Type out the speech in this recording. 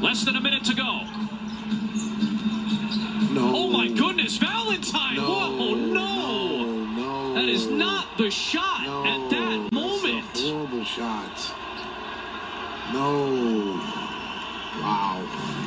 Less than a minute to go. No. Oh my goodness, Valentine! No. Whoa, no! No, no. That is not the shot No, at that that's a moment. horrible shot. No. Wow.